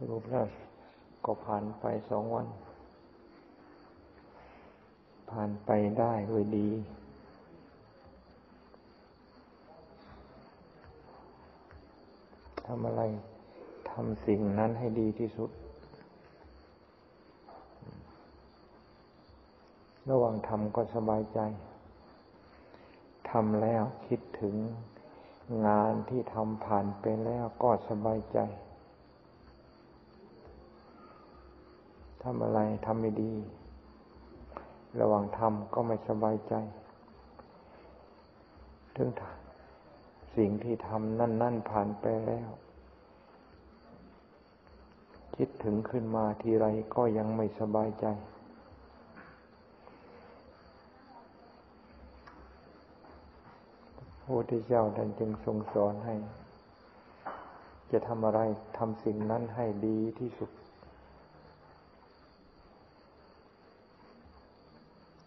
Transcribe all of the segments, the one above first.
สรุปแล้วก็ผ่านไปสองวัน ผ่านไปได้ด้วยดี ทำอะไร ทำสิ่งนั้นให้ดีที่สุด ระหว่างทำก็สบายใจ ทำแล้วคิดถึงงานที่ทำผ่านไปแล้วก็สบายใจ ทำอะไรทำไม่ดี ระหว่างทำก็ไม่สบายใจถึงสิ่งที่ทำนั่นนั่นผ่านไปแล้ว คิดถึงขึ้นมาทีไรก็ยังไม่สบายใจ พระพุทธเจ้าท่านจึงทรงสอนให้ จะทำอะไรทำสิ่งนั้นให้ดีที่สุด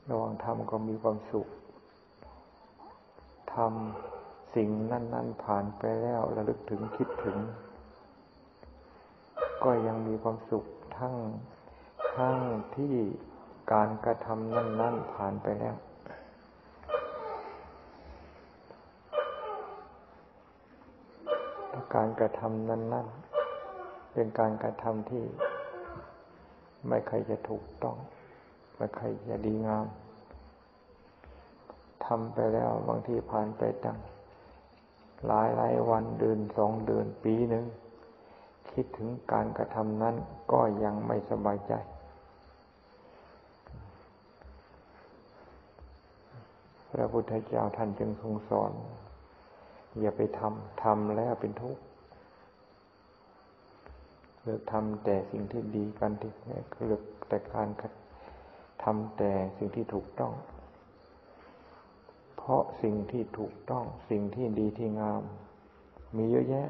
ระหว่างทำก็มีความสุขทำสิ่งนั้นๆ ผ่านไปแล้วระลึกถึงคิดถึง ก็ยังมีความสุขทั้งทั้งที่การกระทำนั้นๆ ผ่านไปแล้วการกระทำนั้น ๆ เป็นการกระทำที่ไม่ใครจะถูกต้อง ไม่ใครจะดีงามทำไปแล้วบางทีผ่านไปตั้ง หลายหลายวันเดือนสองเดือนปีหนึ่ง คิดถึงการกระทำนั้นก็ยังไม่สบายใจ พระพุทธเจ้าท่านจึงทรงสอน อย่าไปทำทำแล้วเป็นทุกข์เลือกทำแต่สิ่งที่ดีกันที่เลือกแต่การ ทำแต่สิ่งที่ถูกต้อง เพราะสิ่งที่ถูกต้อง สิ่งที่ดีที่งาม มีเยอะแยะ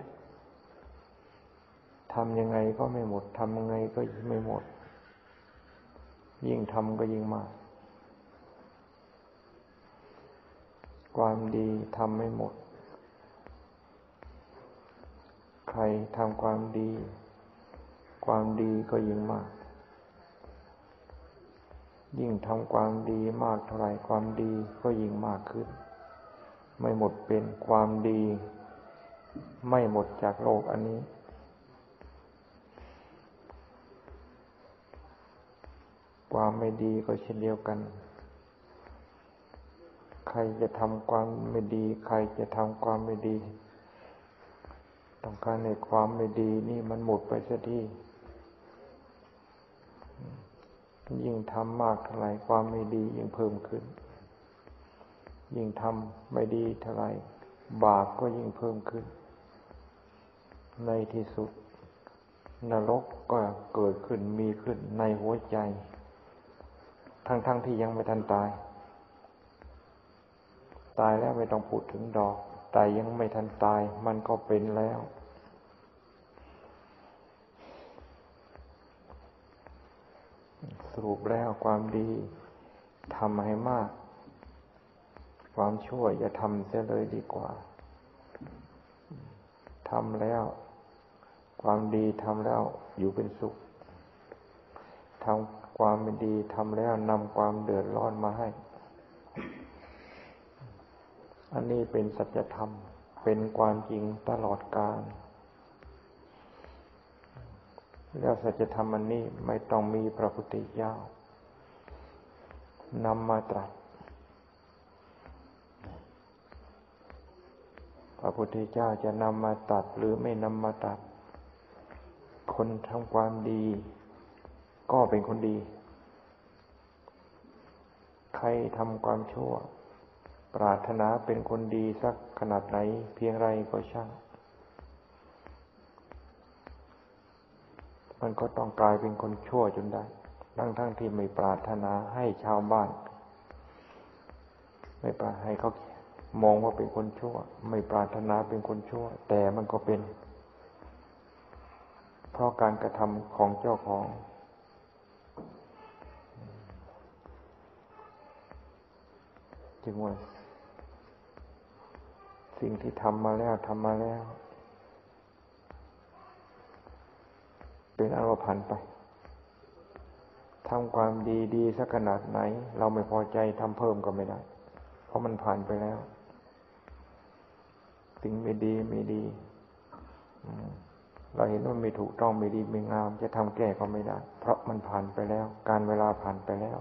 ทำยังไงก็ไม่หมดทำยังไงก็ไม่หมด ยิ่งทำก็ยิ่งมาก ความดีทำไม่หมด ใครทำความดี ความดีก็ยิ่งมาก ยิ่งทำความดีมากเท่าไรความดีก็ยิ่งมากขึ้น ไม่หมดเป็นความดี ไม่หมดจากโลกอันนี้ ความไม่ดีก็เช่นเดียวกัน ใครจะทำความไม่ดี ใครจะทำความไม่ดี ต้องการในความไม่ดีนี่มันหมดไปเสียที ยิ่งทำมากเท่าไรความไม่ดียิ่งเพิ่มขึ้น ยิ่งทำไม่ดีเท่าไรบาปก็ยิ่งเพิ่มขึ้น ในที่สุด นรกก็เกิดขึ้นมีขึ้นในหัวใจ ทั้งๆทที่ยังไม่ทันตาย ตายแล้วไม่ต้องพูดถึงดอก แต่ยังไม่ทันตายมันก็เป็นแล้ว ส รุปแล้วความดีทำให้มาก ความชั่วอย่าทำเสียเลยดีกว่าทำแล้ว ความดีทำแล้วอยู่เป็นสุขทำความไม่ดีทำแล้วนำความเดือดร้อนมาให้ อันนี้เป็นสัจธรรม เป็นความจริงตลอดกาล แล้วสัจธรรมอันนี้ไม่ต้องมีพระพุทธเจ้านำมาตรัส พระพุทธเจ้าจะนำมาตัดหรือไม่นำมาตัด คนทำความดี ก็เป็นคนดี ใครทำความชั่ว ปรารถนาเป็นคนดีสักขนาดไหนเพียงไรก็ช่าง มันก็ต้องกลายเป็นคนชั่วจนได้ ทั้งทั้งที่ไม่ปรารถนาให้ชาวบ้าน ไม่ปรารให้เขามองว่าเป็นคนชั่ว ไม่ปรารถนาเป็นคนชั่ว แต่มันก็เป็น เพราะการกระทำของเจ้าของ จึงว่าสิ่งที่ทำมาแล้วทำมาแล้ว เป็นอันว่าผ่านไปทำความดีดีสักขนาดไหน เราไม่พอใจทำเพิ่มก็ไม่ได้ เพราะมันผ่านไปแล้ว สิ่งไม่ดีไม่ดีเราเห็นว่าไม่ถูกต้องไม่ดีไม่งาม จะทำแก้ก็ไม่ได้ เพราะมันผ่านไปแล้ว การเวลาผ่านไปแล้ว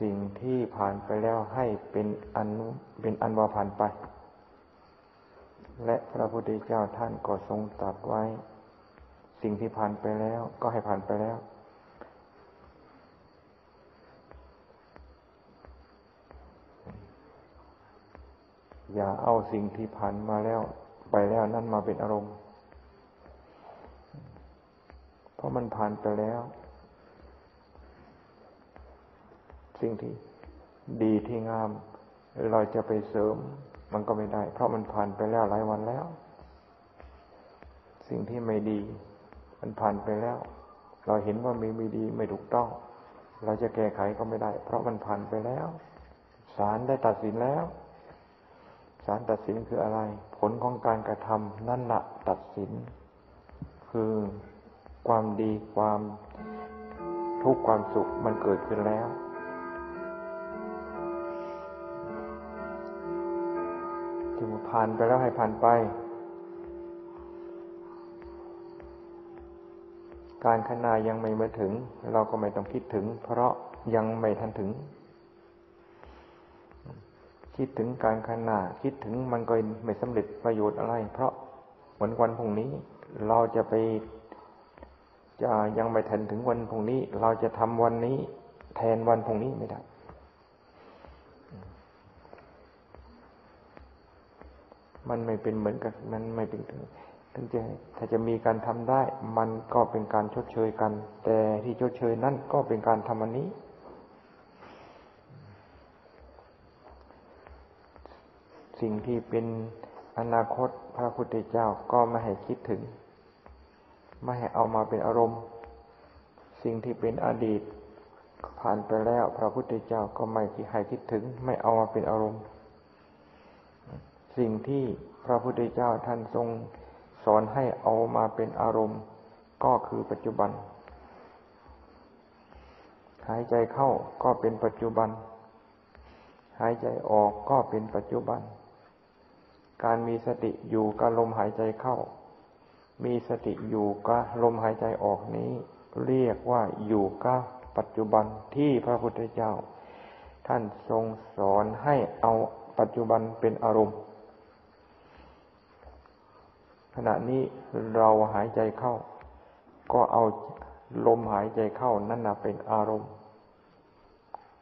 สิ่งที่ผ่านไปแล้วให้เป็นอันเป็นอันว่าผ่านไป และพระพุทธเจ้าท่านก็ทรงตรัสไว้ สิ่งที่ผ่านไปแล้วก็ให้ผ่านไปแล้ว อย่าเอาสิ่งที่ผ่านมาแล้ว ไปแล้วนั่นมาเป็นอารมณ์ เพราะมันผ่านไปแล้ว สิ่งที่ดีที่งามเราจะไปเสริม มันก็ไม่ได้ เพราะมันผ่านไปแล้วหลายวันแล้ว สิ่งที่ไม่ดี มันผ่านไปแล้ว เราเห็นว่ามีไม่ดีไม่ถูกต้อง เราจะแก้ไขก็ไม่ได้ เพราะมันผ่านไปแล้วศาลได้ตัดสินแล้วศาลตัดสินคืออะไร ผลของการกระทำนั่นแหละตัดสิน คือความดีความทุกข์ความสุขมันเกิดขึ้นแล้ว ผ่านไปแล้วให้ผ่านไป การขณายังไม่มาถึง เราก็ไม่ต้องคิดถึง เพราะยังไม่ทันถึง คิดถึงการขณาคิดถึงมันก็ไม่สำเร็จประโยชน์อะไร เพราะเหมือนวันพรุ่งนี้เราจะไปจะยังไม่ทันถึงวันพรุ่งนี้ เราจะทำวันนี้ แทนวันพรุ่งนี้ไม่ได้ มันไม่เป็นเหมือนกันมันไม่เป็นถึงถึงจะถ้าจะมีการทำได้ มันก็เป็นการชดเชยกัน แต่ที่ชดเชยนั้นก็เป็นการทำอันนี้ สิ่งที่เป็นอนาคตพระพุทธเจ้าก็ไม่ให้คิดถึง ไม่ให้เอามาเป็นอารมณ์ สิ่งที่เป็นอดีตผ่านไปแล้ว พระพุทธเจ้าก็ไม่ให้คิดถึง ไม่เอามาเป็นอารมณ์ สิ่งที่พระพุทธเจ้าท่านทรงสอนให้เอามาเป็นอารมณ์ ก็คือปัจจุบัน หายใจเข้าก็เป็นปัจจุบัน หายใจออกก็เป็นปัจจุบัน การมีสติอยู่กับลมหายใจเข้า มีสติอยู่กับลมหายใจออกนี้ เรียกว่าอยู่กับปัจจุบันที่พระพุทธเจ้า ท่านทรงสอนให้เอาปัจจุบันเป็นอารมณ์ ณะนี้เราหายใจเข้า ก็เอาลมหายใจเข้านั่นนะเป็นอารมณ์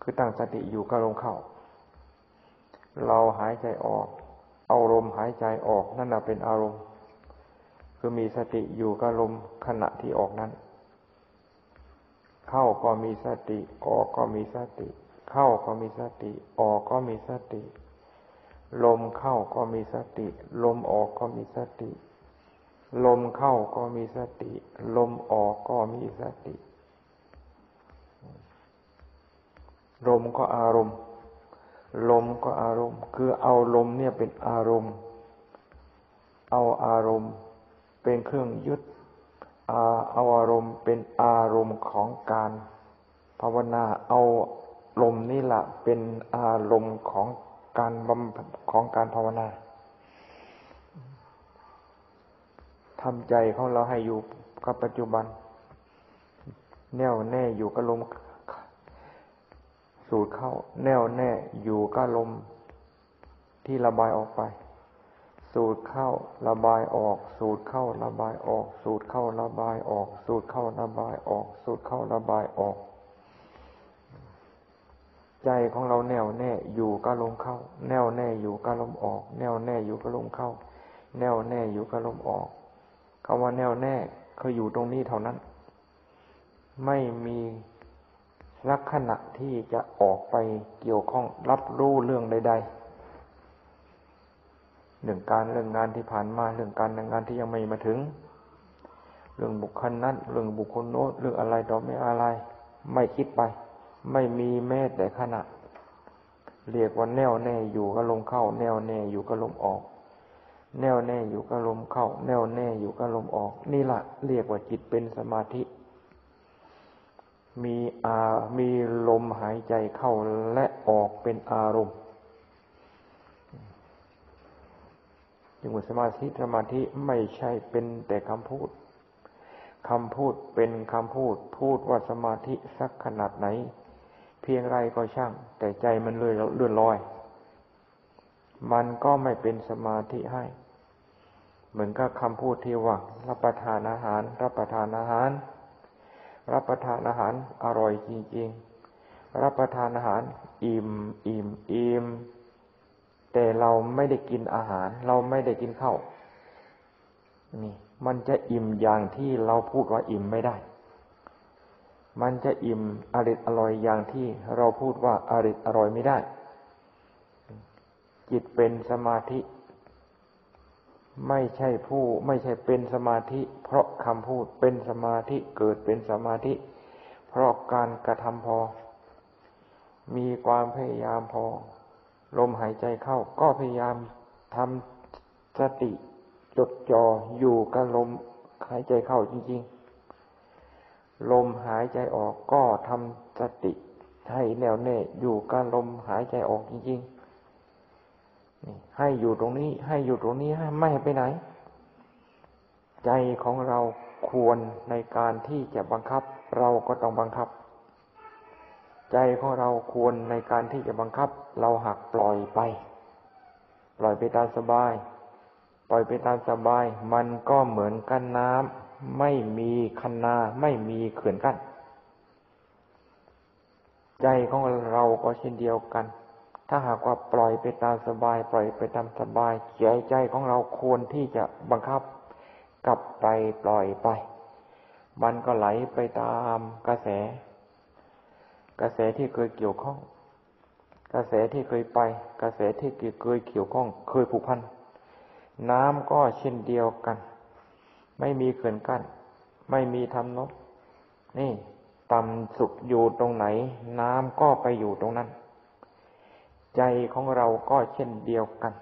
คือตั้งสติอยู่กับลมเข้า เราหายใจออก เอาลมหายใจออกนั่นนะเป็นอารมณ์ คือมีสติอยู่กับลมขณะที่ออกนั้น เข้าก็มีสติออกก็มีสติ เข้าก็มีสติ ออกก็มีสติ ลมเข้าก็มีสติ ลมออกก็มีสติ ลมเข้าก็มีสติ ลมออกก็มีสติ ลมก็อารมณ์ ลมก็อารมณ์ คือเอาลมเนี่ยเป็นอารมณ์ เอาอารมณ์เป็นเครื่องยึดเอาอารมณ์เป็นอารมณ์ของการภาวนา เอาลมนี่แหละเป็นอารมณ์ของการบำของการภาวนา ทำใจของเราให้อยู่กับปัจจุบัน แน่วแน่อยู่กับลมสูดเข้า แน่วแน่อยู่กับลมที่ระบายออกไป สูดเข้าระบายออก สูดเข้าระบายออก สูดเข้าระบายออก สูดเข้าระบายออก สูดเข้าระบายออก ใจของเราแน่วแน่อยู่กับลมเข้า แน่วแน่อยู่กับลมออก แน่วแน่อยู่กับลมเข้า แน่วแน่อยู่กับลมออก คำว่าแน่วแน่เขาอยู่ตรงนี้เท่านั้น ไม่มีลักษณะที่จะออกไปเกี่ยวข้องรับรู้เรื่องใดๆเรื่องการเรื่องงานที่ผ่านมาเรื่องการเรื่องานที่ยังไม่มาถึง เรื่องบุคคลนั้นเรื่องบุคคลโน้นเรื่องอะไรต่อไม่อะไร ไม่คิดไป ไม่มีแม้แต่ขณะเรียกว่าแน่วแน่อยู่ก็ลมเข้า แน่วแน่อยู่ก็ลมออก แน่วแน่อยู่กับลมเข้า แน่วแน่อยู่กับลมออก นี่แหละเรียกว่าจิตเป็นสมาธิ มีอามีลมหายใจเข้าและออกเป็นอารมณ์จึงว่าสมาธิสมาธิไม่ใช่เป็นแต่คำพูดคำพูดเป็นคำพูด พูดว่าสมาธิสักขนาดไหน เพียงไรก็ช่าง แต่ใจมันเลยเลื่อนลอย มันก็ไม่เป็นสมาธิให้ เหมือนกับคำพูดที่ว่า รับประทานอาหาร รับประทานอาหาร รับประทานอาหารอร่อยจริง ๆ รับประทานอาหารอิ่มอิ่มอิ่มแต่เราไม่ได้กินอาหาร เราไม่ได้กินข้าวนี่ มันจะอิ่มอย่างที่เราพูดว่าอิ่มไม่ได้ มันจะอิ่มอริดอร่อยอย่างที่เราพูดว่าอริดอร่อยไม่ได้ จิตเป็นสมาธิ ไม่ใช่ผู้ไม่ใช่เป็นสมาธิ เพราะคำพูดเป็นสมาธิเกิดเป็นสมาธิ เพราะการกระทำพอ มีความพยายามพอ ลมหายใจเข้าก็พยายามทำสติจดจ่ออยู่กับลมหายใจเข้าจริง ๆ ลมหายใจออกก็ทำสติให้แน่วแน่อยู่กับลมหายใจออกจริง ๆ ให้อยู่ตรงนี้ ให้อยู่ตรงนี้ไม่ไปไหน ใจของเราควรในการที่จะบังคับ เราก็ต้องบังคับ ใจของเราควรในการที่จะบังคับ เราหักปล่อยไป ปล่อยไปตามสบาย ปล่อยไปตามสบาย มันก็เหมือนกันน้ำไม่มีคันนา ไม่มีเขื่อนกั้นใจของเราก็เช่นเดียวกัน ถ้าหากว่าปล่อยไปตามสบาย ปล่อยไปตามสบายใจใจของเราควรที่จะบังคับกลับไปปล่อยไป มันก็ไหลไปตามกระแส กระแสที่เคยเกี่ยวข้อง กระแสที่เคยไป กระแสที่เคยเกี่ยวข้อง เคยผูกพัน น้ำก็เช่นเดียวกัน ไม่มีเขื่อนกั้นไม่มีทำนบนี่ต่ำสุดอยู่ตรงไหน น้ำก็ไปอยู่ตรงนั้น ใจของเราก็เช่นเดียวกัน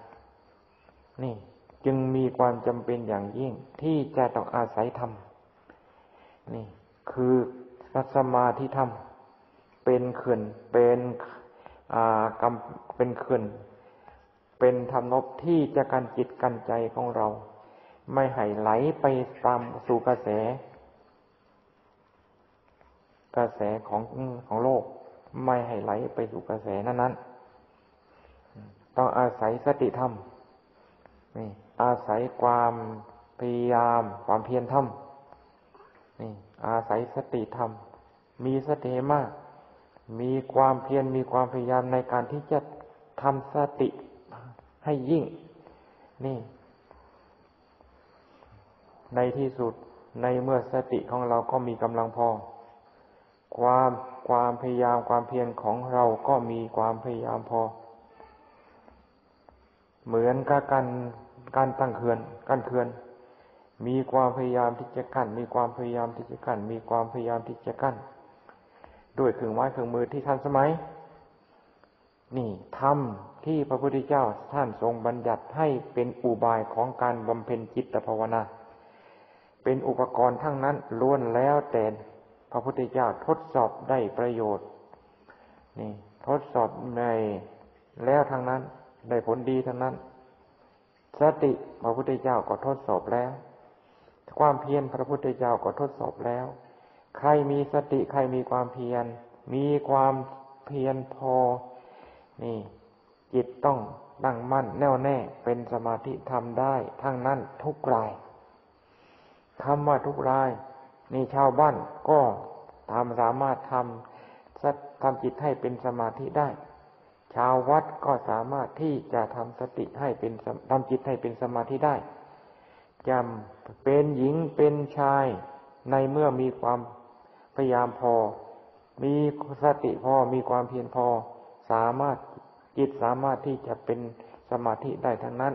นี่จึงมีความจำเป็นอย่างยิ่งที่จะต้องอาศัยธรรมนี่ คือสมาธิธรรม เป็นเขื่อนเป็นอ่ากำเป็นเขื่อนเป็นธรรมนบที่จะกันจิตกันใจของเรา ไม่ให้ไหลไปตามสู่กระแส กระแสของของโลก ไม่ให้ไหลไปสู่กระแสนั้นนั้น ต้องอาศัยสติธรรมนี่อาศัยความพยายาม ความเพียรธรรมนี่อาศัยสติธรรม มีสติมาก มีความเพียรมีความพยายามในการที่จะทำสติให้ยิ่ง นี่ ในที่สุดในเมื่อสติของเราก็มีกำลังพอ ความความพยายามความเพียรของเราก็มีความพยายามพอ เหมือนกับการการตั้งเขื่อนกั้นเขื่อน มีความพยายามที่จะกั้น มีความพยายามที่จะกั้น มีความพยายามที่จะกั้น ด้วยเครื่องไม้เครื่องมือที่ทันสมัย นี่ทำที่พระพุทธเจ้าท่านทรงบัญญัติให้เป็นอุบายของการบำเพ็ญจิตภาวนาเป็นอุปกรณ์ทั้งนั้นล้วนแล้วแต่พระพุทธเจ้าทดสอบได้ประโยชน์ นี่ ทดสอบในแล้วทั้งนั้น ได้ผลดีทั้งนั้น สติพระพุทธเจ้าก็ทดสอบแล้ว ความเพียรพระพุทธเจ้าก็ทดสอบแล้ว ใครมีสติใครมีความเพียร มีความเพียรพอ นี่ จิตต้องตั้งมั่นแน่วแน่เป็นสมาธิทำได้ ทั้งนั้นทุกรายคำว่าทุกราย นี่ชาวบ้านก็ทำสามารถทำทำจิตให้เป็นสมาธิได้ ชาววัดก็สามารถที่จะทำสติให้เป็นทำจิตให้เป็นสมาธิได้จำเป็นหญิงเป็นชายในเมื่อมีความพยายามพอ มีสติพอมีความเพียรพอ สามารถจิตสามารถที่จะเป็นสมาธิได้ทั้งนั้น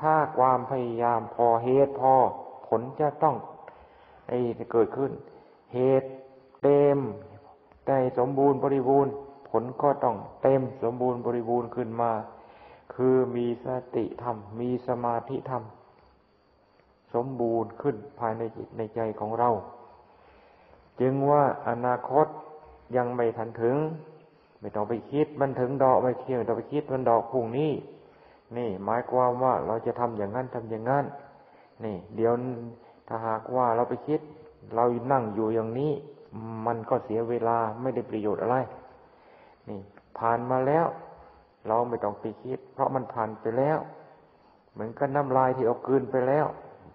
ถ้าความพยายามพอเหตุพอ ผลจะต้องไอ้เกิดขึ้น เหตุเต็มได้สมบูรณ์บริบูรณ์ ลก็ต้องเต็มสมบูรณ์บริบูรณ์ขึ้นมา คือมีสติธรรม มีสมาธิธรรม สมบูรณ์ขึ้นภายในจิตในใจของเรา จึงว่าอนาคตยังไม่ทันถึง ไม่ต้องไปคิดมันถึงดอกไม่เคียงต้องไปคิดมันดอกพรุ่งนี้ นี่หมายความว่าเราจะทำอย่างนั้นทำอย่างนั้นนี่ เดี๋ยวถ้าหากว่าเราไปคิด เรานั่งอยู่อย่างนี้ มันก็เสียเวลาไม่ได้ประโยชน์อะไร นี่ผ่านมาแล้ว เราไม่ต้องไปคิด เพราะมันผ่านไปแล้วเหมือนกับน้ำลายที่เอาคืนไปแล้ว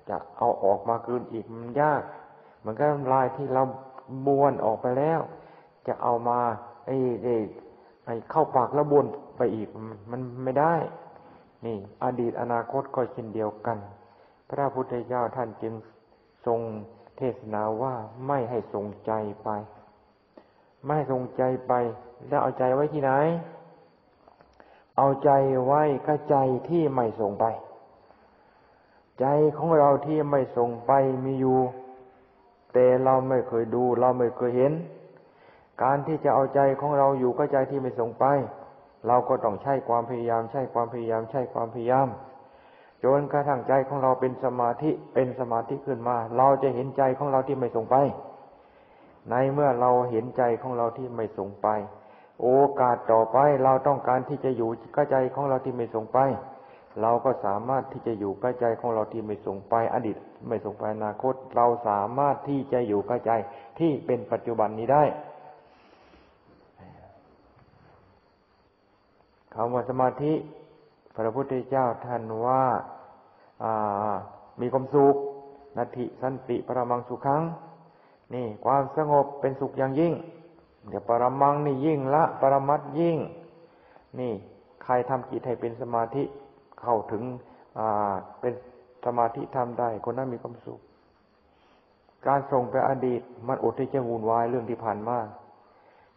จะเอาออกมาคืนอีกมันยากเหมือนกับน้ำลายที่เราบ้วนออกไปแล้ว จะเอามาไอ้ไอ้ไอ้เข้าปากแล้วบ้วนไปอีกมันไม่ได้ นี่ อดีตอนาคตก็เช่นเดียวกัน พระพุทธเจ้าท่านจึงทรงเทศนาว่าไม่ให้ทรงใจไป ไม่ให้ทรงใจไป แล้วเอาใจไว้ที่ไหน เอาใจไว้ก็ใจที่ไม่ส่งไป ใจของเราที่ไม่ส่งไปมีอยู่ แต่เราไม่เคยดู เราไม่เคยเห็น การที่จะเอาใจของเราอยู่ก็ใจที่ไม่ส่งไป เราก็ต้องใช้ความพยายาม ใช้ความพยายาม ใช้ความพยายามจนกระทั่งใจของเราเป็นสมาธิเป็นสมาธิขึ้นมา เราจะเห็นใจของเราที่ไม่ส่งไป ในเมื่อเราเห็นใจของเราที่ไม่ส่งไป โอกาสต่อไปเราต้องการที่จะอยู่กับใจของเราที่ไม่ส่งไป เราก็สามารถที่จะอยู่กับใจของเราที่ไม่ส่งไป อดีตไม่ส่งไปอนาคต เราสามารถที่จะอยู่กับใจที่เป็นปัจจุบันนี้ได้คำว่าสมาธิ พระพุทธเจ้าท่านว่ามีความสุขนัตถิสันติปรมังสุขัง นี่ความสงบเป็นสุขอย่างยิ่ง เดี๋ยวปรมังนี่ยิ่งละปรมัตยิ่ง นี่ใครทำจิตให้เป็นสมาธิเข้าถึงเป็นสมาธิทำได้ คนนั้นมีความสุข การส่งไปอดีต มันอดที่จะวุ่นวายเรื่องที่ผ่านมา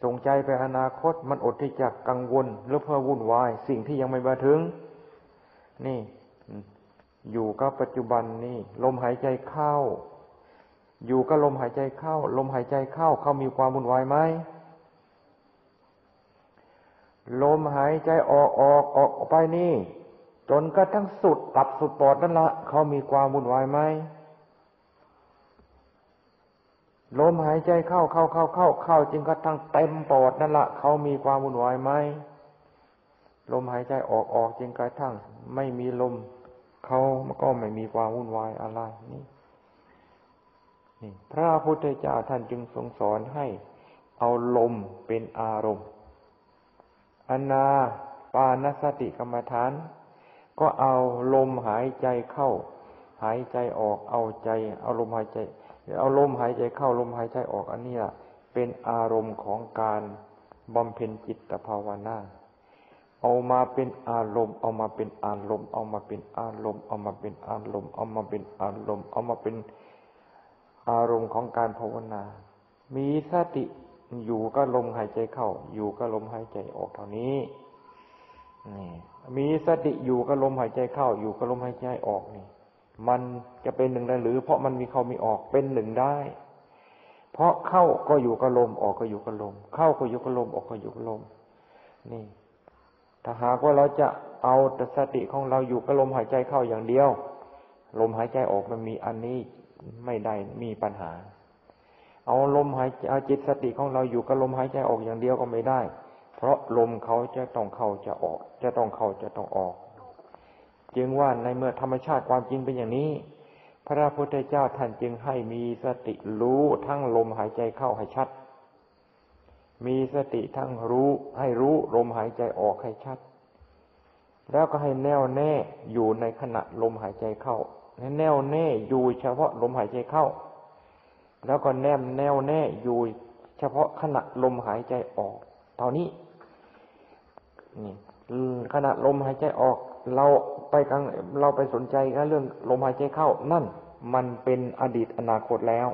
ส่งใจไปอนาคต มันอดที่จะกังวลหรือเพื่อวุ่นวาย สิ่งที่ยังไม่มาถึง นี่ อยู่กับปัจจุบันนี่ ลมหายใจเข้า อยู่กับลมหายใจเข้า ลมหายใจเข้า เขามีความวุ่นวายไหมลมหายใจออกออกออกไปนี่ จนกระทั่งสุดตับสุดปอดนั่นละเขามีความวุ่นวายไหมลมหายใจเข้าเข้าเข้าเข้าเข้าจึงกระทั่งเต็มปอดนั่นละเขามีความวุ่นวายไหมลมหายใจออกออกจึงกระทั่ง ไม่มีลมเขาก็ไม่มีความวุ่นวายอะไรนี่ พระพุทธเจ้าท่านจึงทรงสอนให้เอาลมเป็นอารมณ์ อนาปานสติกรรมฐาน ก็เอาลมหายใจเข้า หายใจออกเอาใจ เอาลมหายใจเอาลมหายใจเข้าลมหายใจออกอันนี้เป็นอารมณ์ของการบำเพ็ญจิตภาวนาเอามาเป็นอารมณ์ เอามาเป็นอารมณ์ เอามาเป็นอารมณ์ เอามาเป็นอารมณ์ เอามาเป็นอารมณ์เอามาเป็นอารมณ์ อารมณ์ของการภาวนา มีสติอยู่ก็ลมหายใจเข้า อยู่ก็ลมหายใจออกเท่านี้นี่มีสติอยู่ก็ลมหายใจเข้า อยู่ก็ลมหายใจออกนี่ มันจะเป็นหนึ่งได้หรือ เพราะมันมีเข้ามีออกเป็นหนึ่งได้ เพราะเข้าก็อยู่กับลมออกก็อยู่กับลม เข้าก็อยู่กับลมออกก็อยู่กับลม นี่ ถ้าหากว่าเราจะเอาแต่สติของเราอยู่กับลมหายใจเข้าอย่างเดียว ลมหายใจออกมันมีอันนี้ ไม่ได้มีปัญหา เอาลมหายเอาจิตสติของเราอยู่กับลมหายใจออกอย่างเดียวก็ไม่ได้ เพราะลมเขาจะต้องเข้าจะออก จะต้องเข้าจะต้องออก จึงว่าในเมื่อธรรมชาติความจริงเป็นอย่างนี้ พระพุทธเจ้าท่านจึงให้มีสติรู้ทั้งลมหายใจเข้าให้ชัด มีสติทั้งรู้ให้รู้ลมหายใจออกให้ชัดแล้วก็ให้แน่วแน่อยู่ในขณะลมหายใจเข้า แน่วแน่อยู่เฉพาะลมหายใจเข้า แล้วก็แนมแน่วแน่อยู่เฉพาะขณะลมหายใจออก เท่านี้นี่ขณะลมหายใจออก เราไปกังเราไปสนใจกับเรื่องลมหายใจเข้า นั่นมันเป็นอดีตอนาคตแล้ว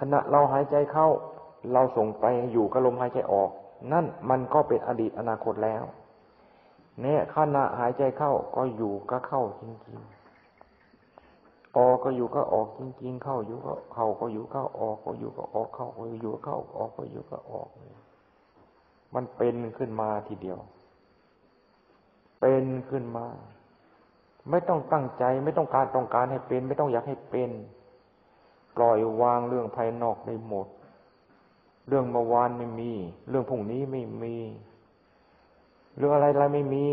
ขณะเราหายใจเข้า เราส่งไปอยู่กับลมหายใจออก นั่นมันก็เป็นอดีตอนาคตแล้วเนี่ยขณะหายใจเข้าก็อยู่ก็เข้าจริงๆ ออกก็อยู่ก็ออกจริง ๆ เข้าอยู่ก็เข้าก็อยู่เข้าออกก็อยู่ก็ออกเข้าก็อยู่เข้าออกก็อยู่ก็ออกมันเป็นขึ้นมาทีเดียว เป็นขึ้นมา ไม่ต้องตั้งใจ ไม่ต้องการต้องการให้เป็น ไม่ต้องอยากให้เป็น ปล่อยวางเรื่องภายนอกได้หมด เรื่องเมื่อวานไม่มี เรื่องพรุ่งนี้ไม่มี เรื่องอะไรอะไรไม่มี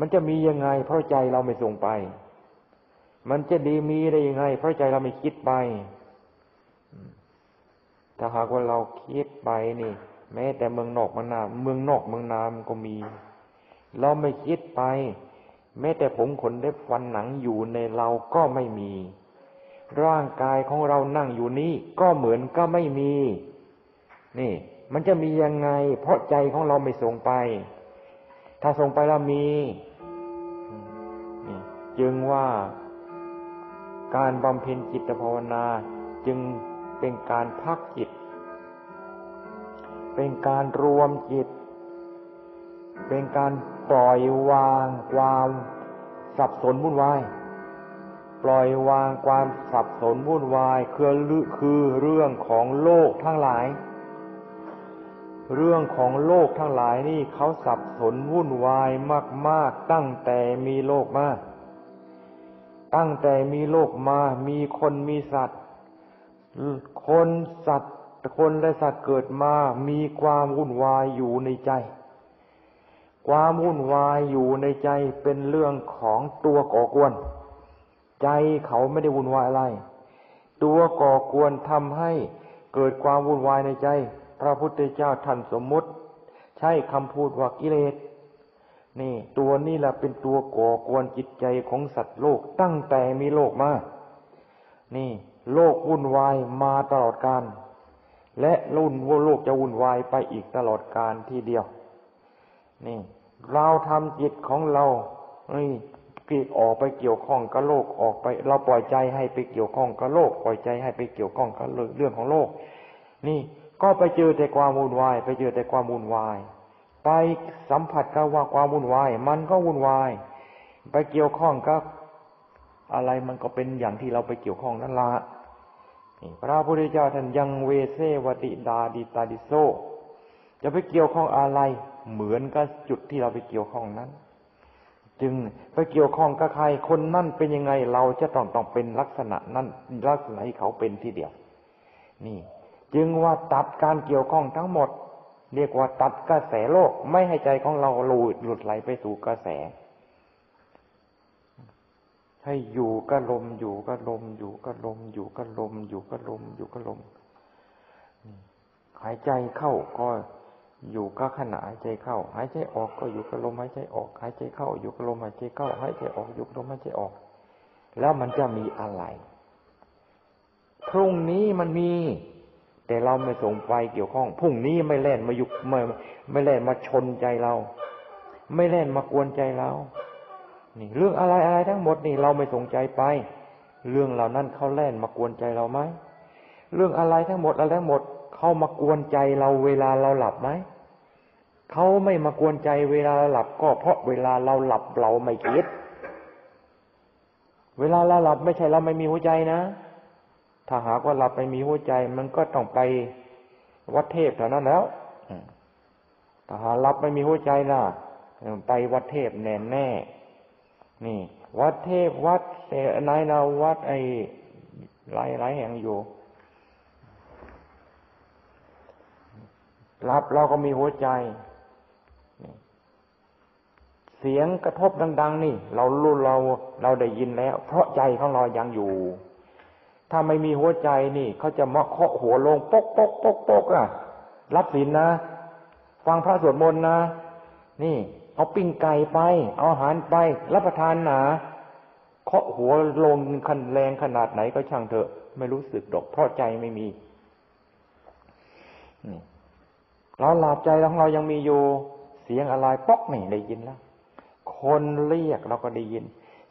มันจะมียังไง เพราะใจเราไม่ส่งไป มันจะดีมีได้ยังไง เพราะใจเราไม่คิดไป ถ้าหากว่าเราคิดไปนี่ แม้แต่เมืองนอกเมืองนาเมืองนอกเมืองนามก็มี เราไม่คิดไป แม้แต่ผมขนเล็บฟันหนังอยู่ในเราก็ไม่มี ร่างกายของเรานั่งอยู่นี้ก็เหมือนก็ไม่มี นี่ มันจะมียังไง เพราะใจของเราไม่ส่งไป ถ้าส่งไปแล้วมี จึงว่า การบำเพ็ญจิตภาวนาจึงเป็นการพักจิต เป็นการรวมจิต เป็นการปล่อยวางความสับสนวุ่นวาย ปล่อยวางความสับสนวุ่นวายคือคือเรื่องของโลกทั้งหลาย เรื่องของโลกทั้งหลายนี่เขาสับสนวุ่นวายมาก ๆ ตั้งแต่มีโลกมา ตั้งแต่มีโลกมา มีคนมีสัตว์ คนสัตว์ คนและสัตว์เกิดมา มีความวุ่นวายอยู่ในใจ ความวุ่นวายอยู่ในใจเป็นเรื่องของตัวก่อกวน ใจเขาไม่ได้วุ่นวายอะไร ตัวก่อกวนทำให้เกิดความวุ่นวายในใจ พระพุทธเจ้าท่านสมมุติ ใช้คำพูดว่ากิเลส นี่ ตัวนี้แหละเป็นตัวก่อกวนจิตใจของสัตว์โลกตั้งแต่มีโลกมา นี่ โลกวุ่นวายมาตลอดการและรุ่นว่าโลกจะวุ่นวายไปอีกตลอดการทีเดียว นี่ เราทำจิตของเรานี่กีออกไปเกี่ยวข้องกับโลกออกไป เราปล่อยใจให้ไปเกี่ยวข้องกับโลก ปล่อยใจให้ไปเกี่ยวข้องกับเรื่องของโลก นี่ก็ไปเจอแต่ความวุ่นวาย ไปเจอแต่ความวุ่นวาย ไปสัมผัสกับว่าความวุ่นวาย มันก็วุ่นวาย ไปเกี่ยวข้องกับอะไรมันก็เป็นอย่างที่เราไปเกี่ยวข้องนั่นละพระพุทธเจ้าท่านยังเวเซวติดาดิตาดิโซ จะไปเกี่ยวข้องอะไร เหมือนกับจุดที่เราไปเกี่ยวข้องนั้น จึงไปเกี่ยวข้องกับใครคนนั่นเป็นยังไงเราจะต้องต้องเป็นลักษณะนั้นลักษณะที่เขาเป็นที่เดียว นี่ จึงว่าตัดการเกี่ยวข้องทั้งหมด เรียกว่าตัดกระแสโลกไม่ให้ใจของเราหลุดหลุดไหลไปสู่กระแส ให้อยู่ก็ลมอยู่ก็ลม อยู่ก็ลม อยู่ก็ลม อยู่ก็ลม อยู่ก็ลมหายใจเข้าก็อยู่ก็ขณะหายใจเข้า หายใจออกก็อยู่กับลมหายใจออกหายใจเข้า อยู่กับลมหายใจเข้าหายใจออกอยู่กับลมหายใจออก แล้วมันจะมีอะไร พรุ่งนี้มันมี แต่เราไม่ส่งไปเกี่ยวข้องพรุ่งนี้ไม่เล่นมายุกไม่ไม่เล่นมาชนใจเรา ไม่เล่นมากวนใจเรานี่เรื่องอะไรอะไรทั้งหมดนี่เราไม่สนใจไป เรื่องเหล่านั้นเขาแล่นมากวนใจเราไหมเรื่องอะไรทั้งหมดอะไรทั้งหมดเขามากวนใจเราเวลาเราหลับไหมเขาไม่มากวนใจเวลาเราหลับก็เพราะเวลาเราหลับเราไม่คิด เวลาเราหลับไม่ใช่เราไม่มีหัวใจนะ ถ้าหากว่าหลับไม่มีหัวใจ มันก็ต้องไปวัดเทพเท่านั้นแล้วถ้าหาหลับไม่มีหัวใจล่ะไปวัดเทพแน่แน่นี่ วัดเทพวัดเนายนาวัดไอ้หลายหลายแห่งอยู่รับเราก็มีหัวใจ เสียงกระทบดัง ๆ นี่ เรารู้เราเราได้ยินแล้ว เพราะใจของเรายังอยู่ ถ้าไม่มีหัวใจนี่เขาจะมาเคาะหัวลงปกปกปกปกอะ รับศีลนะฟังพระสวดมนต์นะ นี่ เอาปิ้งไก่ไป เอาอาหารไป รับประทานหนาเคาะหัวลงคันแรงขนาดไหนก็ช่างเถอะ ไม่รู้สึกดอกเพราะใจไม่มีนี่เราหลับใจของเรายังมีอยู่ เสียงอะไรป๊อกไม่ได้ยินแล้ว คนเรียกเราก็ได้ยิน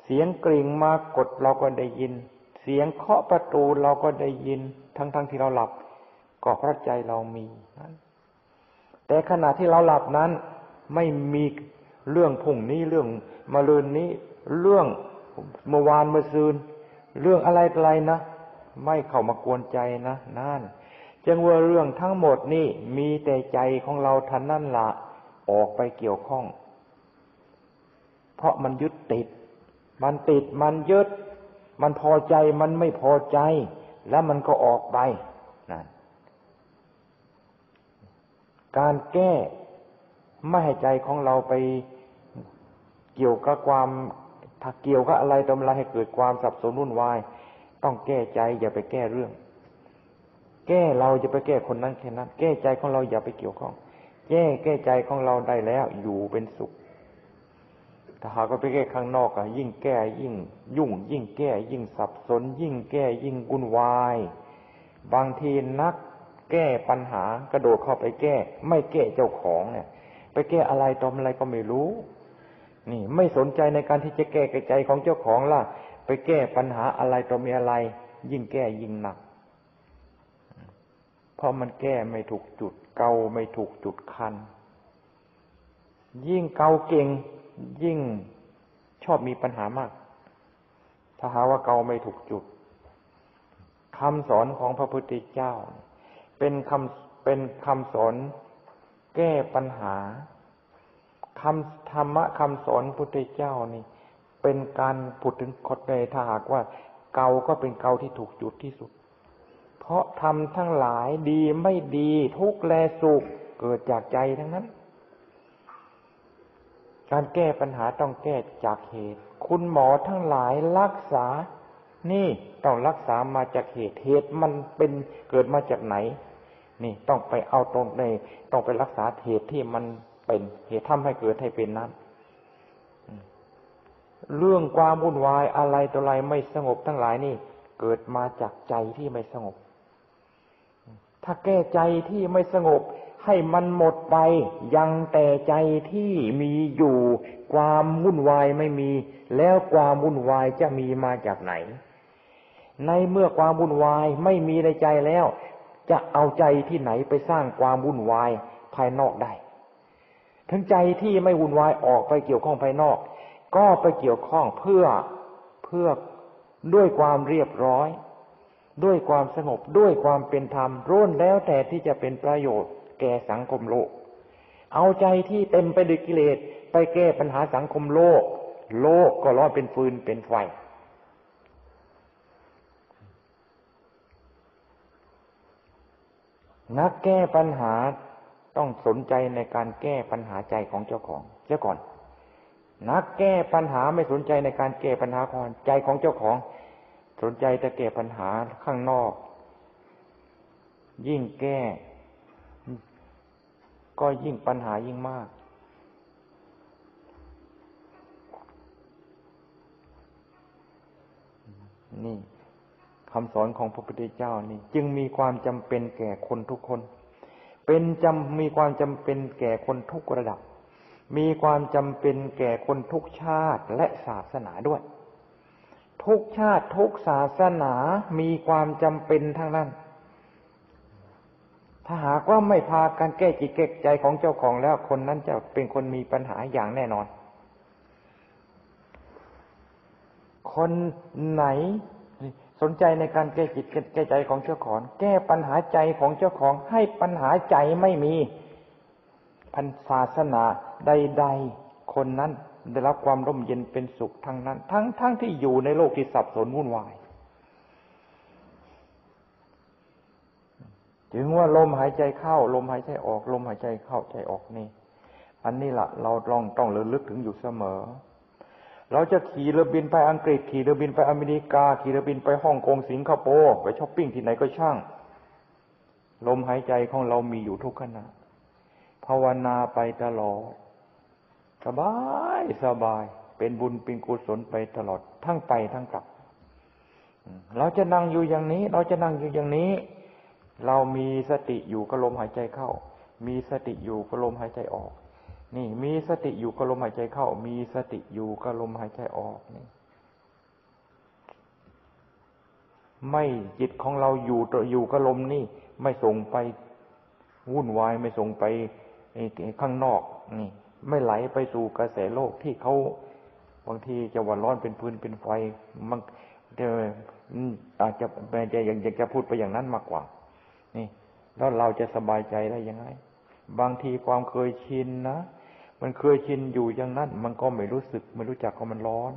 เสียงกริ่งมากดเราก็ได้ยิน เสียงเคาะประตูเราก็ได้ยิน ทั้งๆทที่เราหลับ ก็เพราะใจเรามีนั้นแต่ขณะที่เราหลับนั้น ไม่มีเรื่องพุ่งนี้เรื่องมาลืนนี้ เรื่องเมื่อวานเมื่อซืน เรื่องอะไรอะไรนะไม่เข้ามากวนใจนะนั่นจึงว่าเรื่องทั้งหมดนี่มีแต่ใจของเราทันนั่นละออกไปเกี่ยวข้อง เพราะมันยึดติด มันติดมันยึด มันพอใจมันไม่พอใจ แล้วมันก็ออกไปนะการแก้ไม่ให้ใจของเราไปเกี่ยวกับความถ้าเกี่ยวกับอะไรตำอะไรให้เกิดความสับสนวุ่นวาย ต้องแก้ใจอย่าไปแก้เรื่อง แก้เราจะไปแก้คนนั้นแค่นั้น แก้ใจของเราอย่าไปเกี่ยวข้อง แก้แก้ใจของเราได้แล้วอยู่เป็นสุข ถ้าหากว่าไปแก้ข้างนอกอะยิ่งแก้ยิ่ง ยุ่ง ยิ่งแก้ ยิ่งสับสน ยิ่งแก้ยิ่งวุ่นวาย บางทีนักแก้ปัญหากระโดดเข้าไปแก้ ไม่แก้เจ้าของเนี่ย ไปแก้อะไรตอมอะไรก็ไม่รู้ นี่ ไม่สนใจในการที่จะแก้ใจของเจ้าของล่ะ ไปแก้ปัญหาอะไรตัวมีอะไร ยิ่งแก้ยิ่งหนักเพราะมันแก้ไม่ถูกจุดเกาไม่ถูกจุดคัน ยิ่งเกาเก่ง ยิ่งชอบมีปัญหามาก ถ้าหาว่าเกาไม่ถูกจุดคำสอนของพระพุทธเจ้า เป็นคำเป็นคำสอนแก้ปัญหาคำธรรมะคำสอนพุทธเจ้านี่ เป็นการพูดถึงคดในถ้าหากว่า เกาก็เป็นเกาที่ถูกจุดที่สุด เพราะทำทั้งหลายดีไม่ดีทุกแลสุขเกิดจากใจทั้งนั้น การแก้ปัญหาต้องแก้จากเหตุ คุณหมอทั้งหลายรักษา นี่ต้องรักษามาจากเหตุเหตุมันเป็นเกิดมาจากไหน นี่ต้องไปเอาตรงในต้องไปรักษาเหตุที่มันเป็นเหตุทำให้เกิดให้เป็นนั้นเรื่องความวุ่นวายอะไรตัวอะไรไม่สงบทั้งหลายนี่ เกิดมาจากใจที่ไม่สงบ ถ้าแก้ใจที่ไม่สงบ ให้มันหมดไปยังแต่ใจที่มีอยู่ ความวุ่นวายไม่มี แล้วความวุ่นวายจะมีมาจากไหน ในเมื่อความวุ่นวายไม่มีในใจแล้ว จะเอาใจที่ไหนไปสร้างความวุ่นวายภายนอกได้ถึงใจที่ไม่วุ่นวายออกไปเกี่ยวข้องภายนอก ก็ไปเกี่ยวข้องเพื่อเพื่อด้วยความเรียบร้อย ด้วยความสงบด้วยความเป็นธรรมร่นแล้วแต่ที่จะเป็นประโยชน์ แก่สังคมโลก เอาใจที่เต็มไปด้วยกิเลสไปแก้ปัญหาสังคมโลก โลกก็ร้อนเป็นฟืนเป็นไฟ นักแก้ปัญหาต้องสนใจในการแก้ปัญหาใจของเจ้าของเจ้าก่อน นักแก้ปัญหาไม่สนใจในการแก้ปัญหาของใจของเจ้าของ สนใจแต่แก้ปัญหาข้างนอก ยิ่งแก้ ก็ยิ่งปัญหายิ่งมาก นี่คำสอนของพระพุทธเจ้านี่ จึงมีความจำเป็นแก่คนทุกคน เป็นจำมีความจำเป็นแก่คนทุกระดับ มีความจำเป็นแก่คนทุกชาติและศาสนาด้วย ทุกชาติทุกศาสนามีความจำเป็นทั้งนั้น ถ้าหากว่าไม่พาการแก้จิตแก้ใจของเจ้าของแล้วคนนั้นจะเป็นคนมีปัญหาอย่างแน่นอน คนไหนสนใจในการแก้จิตแก้ใจของเจ้าของ แก้ปัญหาใจของเจ้าของให้ปัญหาใจไม่มีพันศาสนาใด ๆ คนนั้นได้รับความร่มเย็นเป็นสุขทั้งนั้น ทั้งทั้งที่อยู่ในโลกที่สับสนวุ่นวาย ถึงว่าลมหายใจเข้า ลมหายใจออก ลมหายใจเข้าใจออกนี่ อันนี้ละเราลองต้องระลึกถึงอยู่เสมอ เราจะขี่เรือบินไปอังกฤษขี่เรือบินไปอเมริกา ขี่เรือบินไปฮ่องกงสิงคโปร์ไปช้อปปิ้งที่ไหนก็ช่าง ลมหายใจของเรามีอยู่ทุกขณะภาวนาไปตลอด สบายสบาย เป็นบุญเป็นกุศลไปตลอดทั้งไปทั้งกลับ เราจะนั่งอยู่อย่างนี้ เราจะนั่งอยู่อย่างนี้ เรามีสติอยู่กับลมหายใจเข้า มีสติอยู่กับลมหายใจออก นี่ มีสติอยู่กับลมหายใจเข้า มีสติอยู่กับลมหายใจออกนี่ไม่จิตของเราอยู่อยู่กับลมนี่ ไม่ส่งไปวุ่นวายไม่ส่งไปข้างนอกนี่ ไม่ไหลไปสู่กระแสโลกที่เขาบางทีจะวันร้อนเป็นพื้นเป็นไฟมันอาจจะจะยังจะพูดไปอย่างนั้นมากกว่า นี่แล้วเราจะสบายใจได้ยังไง บางทีความเคยชินนะมันเคยชินอยู่อย่างนั้น มันก็ไม่รู้สึก ไม่รู้จักว่ามันร้อน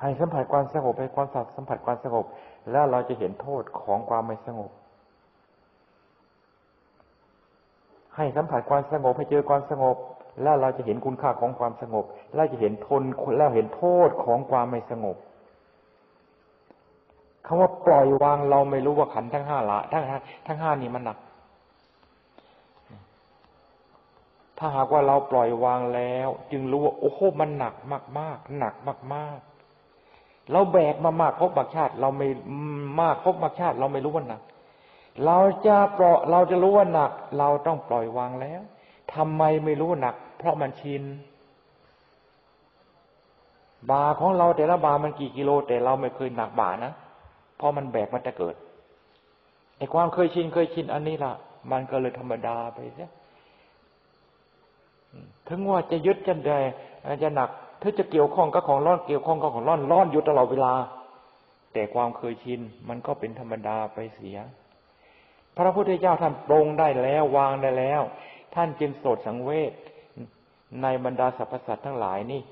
ให้สัมผัสความสงบให้ความสัตสัมผัสความสงบ แล้วเราจะเห็นโทษของความไม่สงบ ให้สัมผัสความสงบให้เจอความสงบ แล้วเราจะเห็นคุณค่าของความสงบ แล้วจะเห็นทนแล้วเห็นโทษของความไม่สงบ คำว่าปล่อยวางเราไม่รู้ว่าขันทั้งห้าละทั้งทั้งห้านี่มันหนัก ถ้าหากว่าเราปล่อยวางแล้ว จึงรู้ว่าโอ้โหมันหนักมากมากหนักมากมากเราแบกมามากพบมากชาติ เราไม่มากพบมากชาติ เราไม่รู้ว่าหนัก เราจะปล่อยเราจะรู้ว่าหนัก เราต้องปล่อยวางแล้วทำไมไม่รู้หนัก เพราะมันชินบาของเราแต่ละบามันกี่กิโล แต่เราไม่เคยหนักบานะ พราะมันแบกมันจะเกิดไอ้ความเคยชินเคยชินอันนี้ล่ะ มันก็เลยธรรมดาไปเสียถึงว่าจะยึดจะใดจะหนักถ้าจะเกี่ยวข้องกับของร้อนเกี่ยวข้องกับของร้อนร้อนอยู่ตลอดเวลา แต่ความเคยชินมันก็เป็นธรรมดาไปเสีย พระพุทธเจ้าท่านปรงได้แล้ววางได้แล้ว ท่านจึงโสดสังเวชในบรรดาสรรพสัตว์ทั้งหลายนี่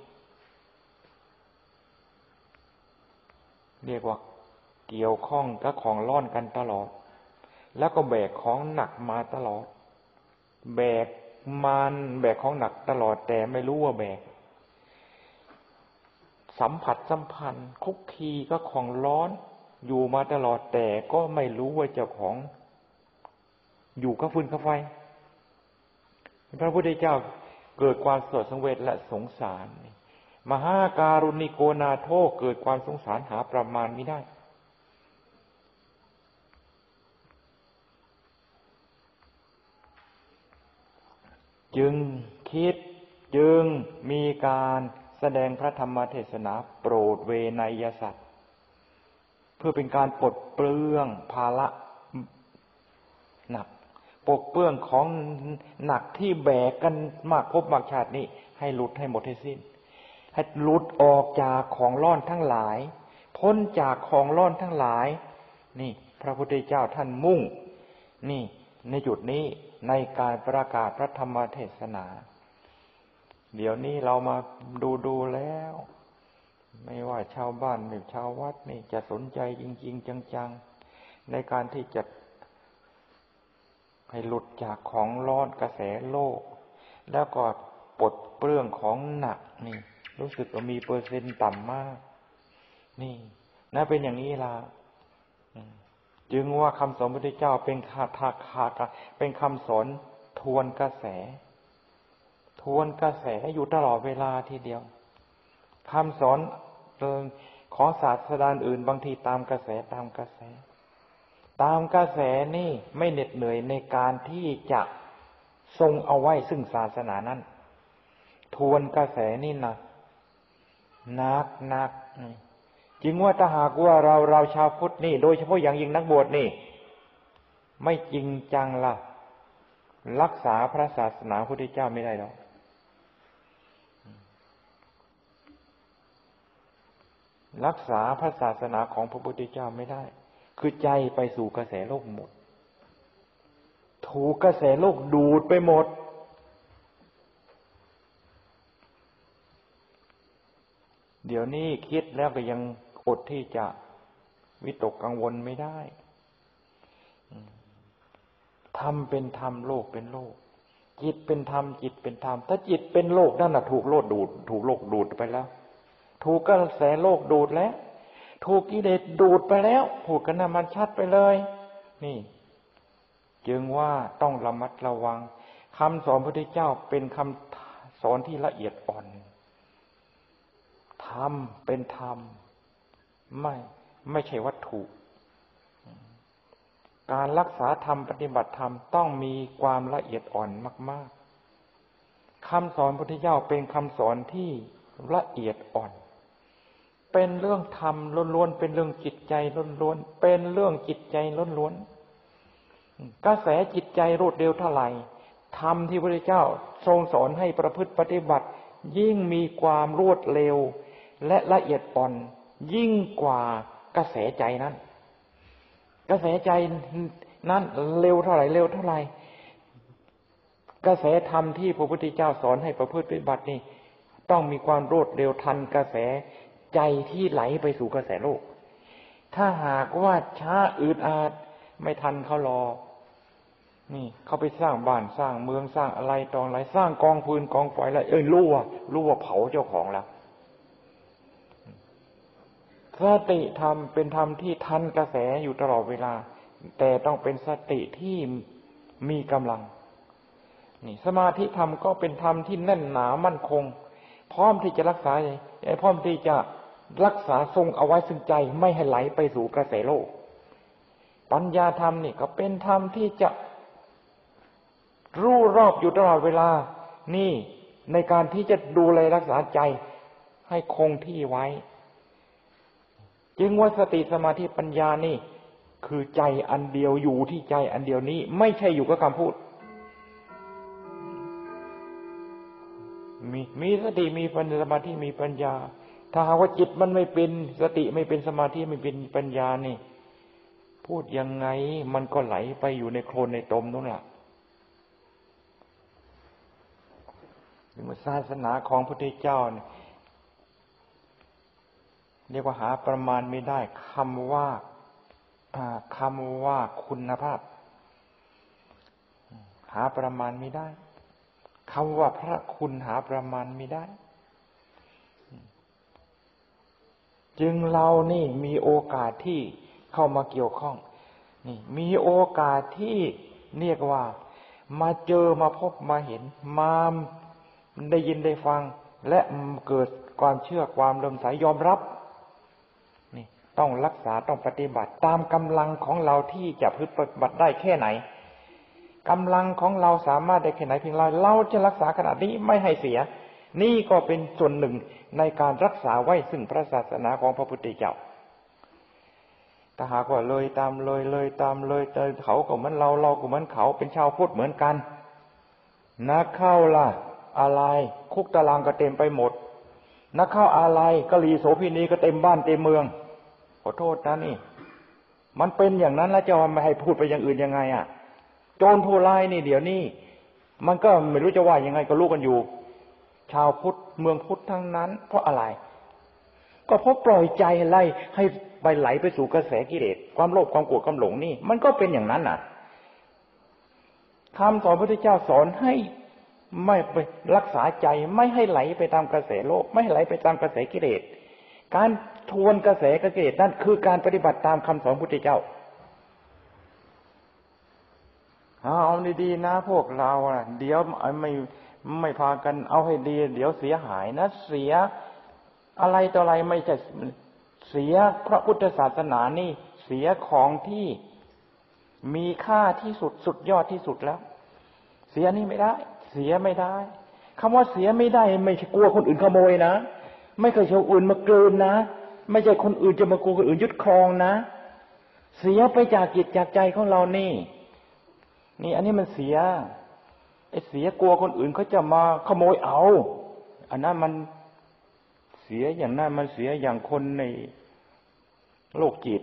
เรียกว่า เกี่ยวข้องกับของร่อนกันตลอด แล้วก็แบกของหนักมาตลอด แบกมันแบกของหนักตลอดแต่ไม่รู้ว่าแบก สัมผัสสัมพันธ์คุกคีก็ของร้อนอยู่มาตลอดแต่ก็ไม่รู้ว่าเจ้าของ อยู่กับฟืนกับไฟ พระพุทธเจ้าเกิดความสดสังเวชและสงสาร มหาการุณิโกนาโทเกิดความสงสารหาประมาณไม่ได้ จึงคิดจึงมีการแสดงพระธรรมเทศนาโปรดเวนยสัตว์ เพื่อเป็นการปลดเปลื้องภาระหนักปกเปื้องของหนักที่แบกกันมากพบมากชาตินี้ให้หลุดให้หมดให้สิ้น ให้หลุดออกจากของร่อนทั้งหลาย พ้นจากของร่อนทั้งหลาย นี่ พระพุทธเจ้าท่านมุ่ง นี่ ในจุดนี้ ในการประกาศพระธรรมเทศนา เดี๋ยวนี้เรามาดูดูแล้ว ไม่ว่าชาวบ้านหรือชาววัดนี่จะสนใจจริง ๆ จัง ๆ ในการที่จะให้หลุดจากของร้อนกระแสโลก แล้วก็ปลดเปลื้องของหนักนี่ รู้สึกว่ามีเปอร์เซ็นต์ต่ำมาก นี่น่าเป็นอย่างนี้ล่ะ จึงว่าคำสอนพระพุทธเจ้าเป็นคาถาคาเป็นคำสอนทวนกระแส ทวนกระแสอยู่ตลอดเวลาทีเดียวคำสอนของศาสดาอื่นบางทีตามกระแสตามกระแส ตามกระแสนี่ไม่เหน็ดเหนื่อยในการที่จะทรงเอาไว้ซึ่งศาสนานั้น ทวนกระแสนี่นะนักนัก จึงว่าถ้าหากว่าเราเราชาวพุทธนี่ โดยเฉพาะอย่างยิ่งนักบวชนี่ ไม่จริงจังละ่ะ รักษาพระศาสนาพุทธเจ้าไม่ได้หรอกรักษาพระศาสนาของพระพุทธเจ้าไม่ได้ คือใจไปสู่กระแสโลกหมด ถูกกระแสโลกดูดไปหมด เดี๋ยวนี้คิดแล้วก็ยัง อดที่จะวิตกกังวลไม่ได้ธรรมเป็นธรรมโลกเป็นโลก จิตเป็นธรรมจิตเป็นธรรมถ้าจิตเป็นโลกนั่นน่ะถูกโลกดูด ถูกโลกดูดไปแล้ว ถูกกระแสโลกดูดแล้ว ถูกกิเลสดูดไปแล้วผูกกันนมันชัดไปเลย นี่ จึงว่าต้องระมัดระวังคำสอนพระพุทธเจ้าเป็นคำสอนที่ละเอียดอ่อนธรรมเป็นธรรม ไม่ไม่ใช่วัตถุ การรักษาธรรมปฏิบัติธรรมต้องมีความละเอียดอ่อนมาก ๆคำสอนพุทธเจ้าเป็นคำสอนที่ละเอียดอ่อน เป็นเรื่องธรรมล้วนๆเป็นเรื่องจิตใจล้วนๆเป็นเรื่องจิตใจล้วนๆกระแสจิตใจรวดเร็วเท่าไหร่ธรรมที่พระเจ้าทรงสอนให้ประพฤติปฏิบัติ ยิ่งมีความรวดเร็วและละเอียดอ่อน ยิ่งกว่ากระแสใจนั้น กระแสใจนั้นเร็วเท่าไหร่เร็วเท่าไหร่กระแสธรรมที่พระพุทธเจ้าสอนให้ประพฤติปฏิบัตินี่ต้องมีความรวดเร็วทันกระแสใจที่ไหลไปสู่กระแสโลก ถ้าหากว่าช้าอืดอาดไม่ทันเขารอ นี่เขาไปสร้างบ้านสร้างเมืองสร้างอะไรตองอะไรสร้างกองฟืนกองไฟอะไรเอ้ยรู้ว่ารู้ว่าเผาเจ้าของแล้ว สติธรรมเป็นธรรมที่ทันกระแสอยู่ตลอดเวลา แต่ต้องเป็นสติที่มีกำลัง นี่สมาธิธรรมก็เป็นธรรมที่แน่นหนามั่นคง พร้อมที่จะรักษาพร้อมที่จะรักษาทรงเอาไว้ซึ่งใจไม่ให้ไหลไปสู่กระแสโลก ปัญญาธรรมนี่ก็เป็นธรรมที่จะรู้รอบอยู่ตลอดเวลา นี่ในการที่จะดูแลรักษาใจให้คงที่ไว้ จึงว่าสติสมาธิปัญญานี่ คือใจอันเดียวอยู่ที่ใจอันเดียวนี้ ไม่ใช่อยู่กับคำพูด มีมีสติมีปัญญาสมาธิมีปัญญา ถ้าหากว่าจิตมันไม่เป็นสติไม่เป็นสมาธิไม่เป็นปัญญานี่ พูดยังไงมันก็ไหลไปอยู่ในโคลนในตมนั่นแหละศาสนาของพระพุทธเจ้าเนี่ย เรียกว่าหาประมาณไม่ได้คำว่าคำว่าคุณภาพ หาประมาณไม่ได้คำว่าพระคุณหาประมาณไม่ได้ จึงเรานี่มีโอกาสที่เข้ามาเกี่ยวข้อง นี่ มีโอกาสที่เรียกว่า มาเจอมาพบมาเห็น มาได้ยินได้ฟัง และเกิดความเชื่อความเริ่มใสยอมรับ ต้องรักษาต้องปฏิบัติตามกำลังของเราที่จะพึปฏิบัติได้แค่ไหนกำลังของเราสามารถได้แค่ไหนเพียงไรเราจะรักษาขนาดนี้ไม่ให้เสีย นี่ก็เป็นส่วนหนึ่งในการรักษาไว้ซึ่งพระศาสนาของพระพุทธเจ้าถ้าหากว่าเลยตามเลยเลยตามเลยเจอเขาก็เหมือนเราเราก็เหมือนเขาเป็นชาวพุทธเหมือนกันนักเข้าล่ะ อะไรคุกตารางก็เต็มไปหมดนักเข้าอะไรกะลีโสพินีก็เต็มบ้านเต็มเมือง ขอโทษนะนี่ มันเป็นอย่างนั้นแล้วจะมาให้พูดไปอย่างอื่นยังไง อะ โจรผู้ร้ายนี่ เดี๋ยวนี้มันก็ไม่รู้จะว่ายังไงก็รู้กันอยู่ ชาวพุทธเมืองพุทธทั้งนั้น เพราะอะไร ก็เพราะปล่อยใจไล่ให้ไปไหลไปสู่กระแสกิเลสความโลภความโกรธความหลงนี่ มันก็เป็นอย่างนั้นน่ะคำสอนพระพุทธเจ้าสอนให้ไม่ไปรักษาใจไม่ให้ไหลไปตามกระแสโลก ไม่ให้ไหลไปตามกระแสกิเลส การทวนกระแสกิเลสนั่นคือการปฏิบัติตามคำสอนพุทธเจ้าเอาดีๆนะพวกเราอะ เดี๋ยวไม่ไม่พากันเอาให้ดี เดี๋ยวเสียหายนะ เสียอะไรต่ออะไรไม่จะเสียพระพุทธศาสนานี่ เสียของที่มีค่าที่สุดสุดยอดที่สุดแล้ว เสียนี่ไม่ได้ เสียไม่ได้คำว่าเสียไม่ได้ ไม่ใช่กลัวคนอื่นขโมยนะ ไม่เคยชาวอื่นมาเกินนะ ไม่ใช่คนอื่นจะมากลัวคนอื่นยึดครองนะ เสียไปจากจิตจากใจของเรานี่ นี่อันนี้มันเสียไอ้เสียกลัวคนอื่นเขาจะมาขโมยเอา อันนั้นมันเสียอย่างนั้นมันเสียอย่างคนในโลกจิต